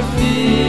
feel